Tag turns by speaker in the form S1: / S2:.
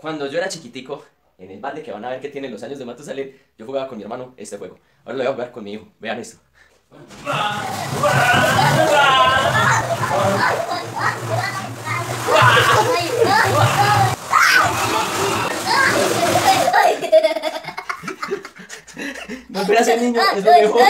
S1: Cuando yo era chiquitico, en el balde que van a ver que tiene los años de Matusalén, yo jugaba con mi hermano este juego. Ahora lo voy a jugar con mi hijo. Vean esto. Volver a ser niño es lo mejor.